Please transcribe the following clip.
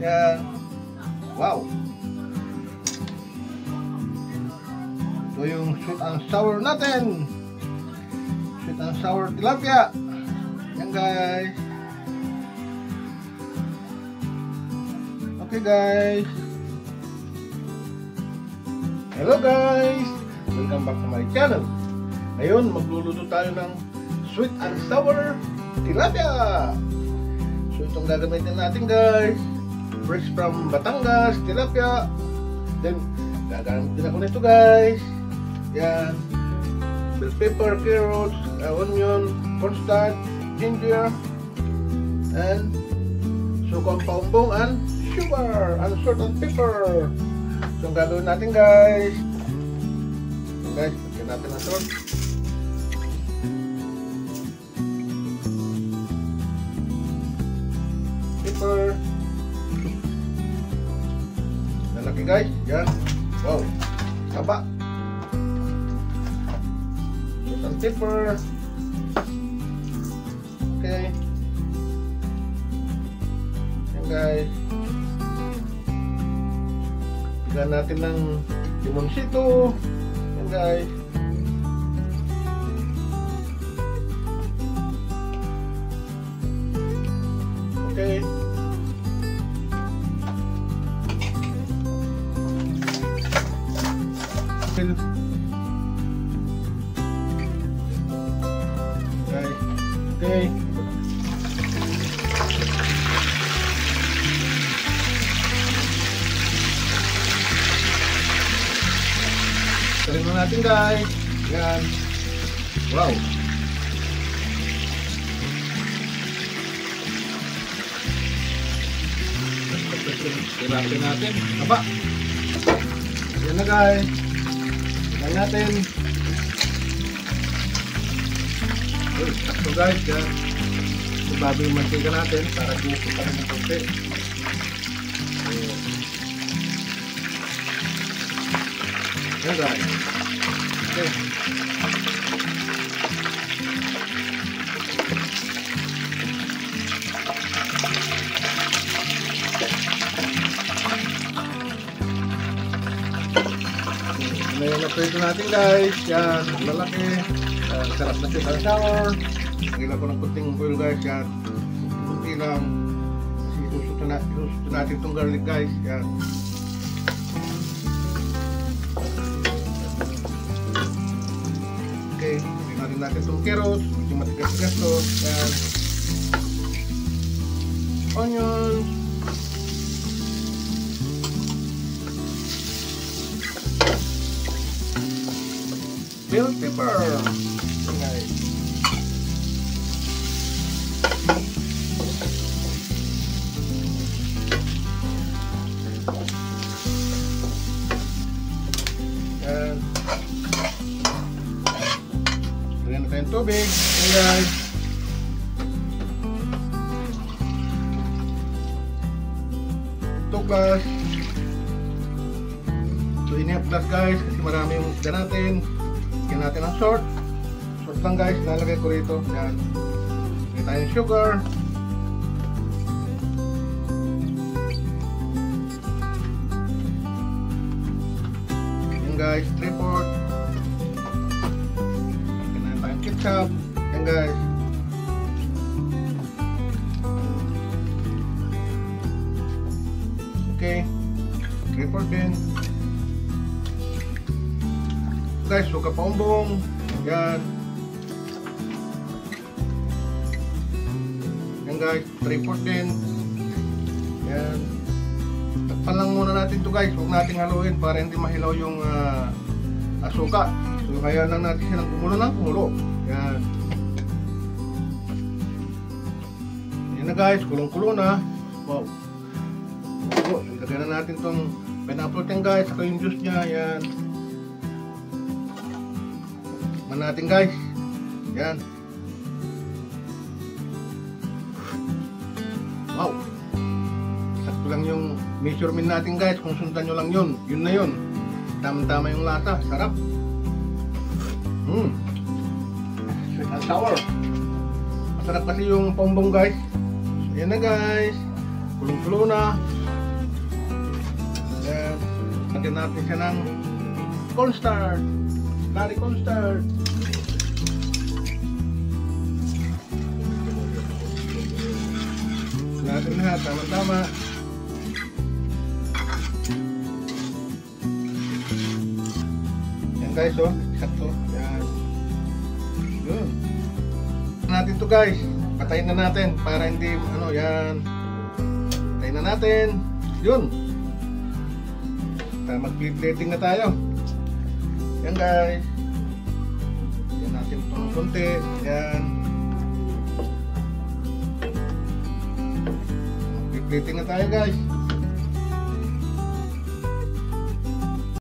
Yan. Wow. Ito yung sweet and sour natin. Sweet and sour tilapia. Yan guys. Okay guys. Hello guys. Welcome back to my channel. Ngayon, magluluto tayo ng sweet and sour tilapia. So itong gagamitin natin guys. Fresh from Batangas, tilapia. Then, gagamit din ako nito guys. Yan. Bell pepper, carrots, uh, onion, cornstarch, ginger, and sukang paumbong and sugar and salt and pepper. So ang gagawin natin guys. So guys, lagyan natin ng salt. Yan. Wow. Saba. Salt and pepper. Okay. Yan guys. Bigyan natin ng limonsito. Yan guys. Okay. Sarin na natin guys. Yan. Wow. Tirasin natin. Aba. Yan na guys. Yan natin. Sakto guys. Yan. Subabi yung mantika natin para gusto pa rin ng konti. Ayan. Yan guys. Okay. Ano yung naprito natin guys. Yan. Lalaki. Yan. Sarap na sweet and sour. Lagyan ko ng kunting oil guys. Yan. Kunti lang. Kasi isusuto na, isusuto natin itong garlic guys. Yan. Okay, tingnan natin itong carrots, medyo matigas-tigas to. Yan. Onion. Bell pepper. Okay. Yan. Lagyan na tayong tubig. Ayan. Glass. So, inihap glass guys kasi marami yung isda natin. Lagyan natin ng salt. Salt lang guys. Nalagay ko rito. Yan. Lagyan tayong sugar. Yan guys. 3 4 Lagyan na tayong ketchup. Yan guys. Okay. Report din. Guys, suka paumbong. Yan. Guys, report din. Yan. Takpan lang muna natin to guys. Huwag nating haluin para hindi mahilaw yung ah, asuka. So kaya lang natin silang kumulo ng kumulo. Yan. Yan na guys, kulong-kulo na. Wow. So, ilagay na natin tong pineapple yan guys, saka yung juice niya, yan. Man natin guys. Yan. Lang yung measurement natin guys. Kung sundan nyo lang yun, yun na yun. Tama-tama yung lasa. Sarap. Mmm. Sweet and sour. Masarap kasi yung pombong guys. So, yan na guys. Kulong-kulo na. Lagyan natin siya ng cornstarch. Lari cornstarch. Tama-tama. Guys, oh. Sakto. Yan. Yun. Natin to guys. Patayin na natin para hindi, ano, yan. Patayin na natin. Yun. Ta mag-plating na tayo. Yan guys. Yan natin ito ng konti. Yan. Mag-plating na tayo guys.